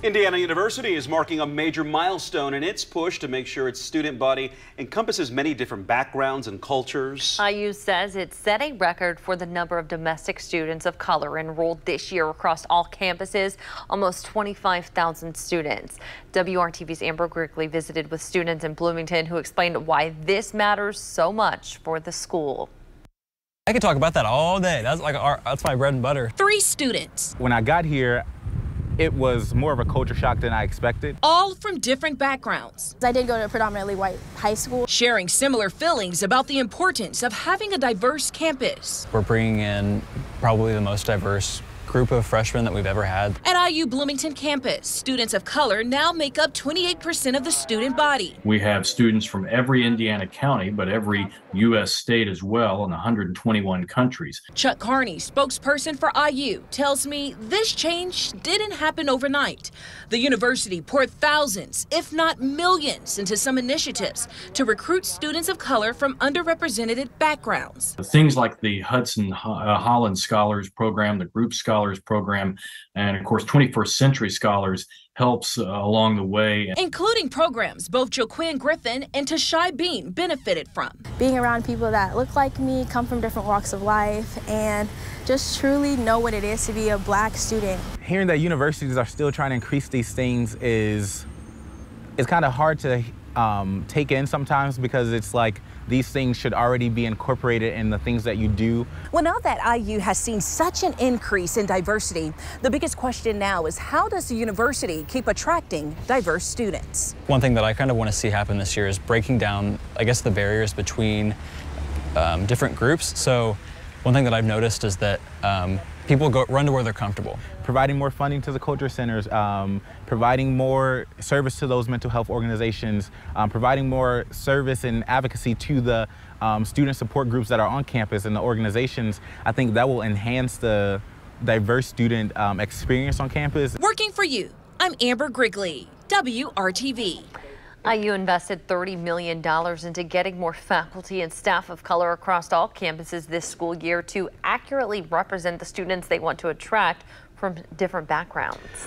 Indiana University is marking a major milestone in its push to make sure its student body encompasses many different backgrounds and cultures. IU says it set a record for the number of domestic students of color enrolled this year across all campuses, almost 25,000 students. WRTV's Amber Grigley visited with students in Bloomington who explained why this matters so much for the school. I could talk about that all day. That's like our, that's my bread and butter. Three students. When I got here, it was more of a culture shock than I expected. All from different backgrounds. I did go to a predominantly white high school. Sharing similar feelings about the importance of having a diverse campus. We're bringing in probably the most diverse group of freshmen that we've ever had. At IU Bloomington campus, students of color now make up 28% of the student body. We have students from every Indiana county, but every U.S. state as well, in 121 countries. Chuck Carney, spokesperson for IU, tells me this change didn't happen overnight. The university poured thousands, if not millions, into some initiatives to recruit students of color from underrepresented backgrounds. Things like the Hudson uh, Holland Scholars Program, the Group Scholars Program, and of course, 21st Century Scholars helps uh, along the way. Including programs both Joquin Griffin and Tashai Bean benefited from. Being around people that look like me, come from different walks of life, and just truly know what it is to be a black student. Hearing that universities are still trying to increase these things is, it's kind of hard to um, take in sometimes because it's like these things should already be incorporated in the things that you do. Well, now that IU has seen such an increase in diversity, the biggest question now is how does the university keep attracting diverse students? One thing that I kind of want to see happen this year is breaking down, I guess, the barriers between um, different groups. So one thing that I've noticed is that um, people go run to where they're comfortable. Providing more funding to the culture centers, um, providing more service to those mental health organizations, um, providing more service and advocacy to the um, student support groups that are on campus and the organizations, I think that will enhance the diverse student um, experience on campus. Working for you, I'm Amber Grigley, WRTV. IU invested $30 million into getting more faculty and staff of color across all campuses this school year to accurately represent the students they want to attract from different backgrounds.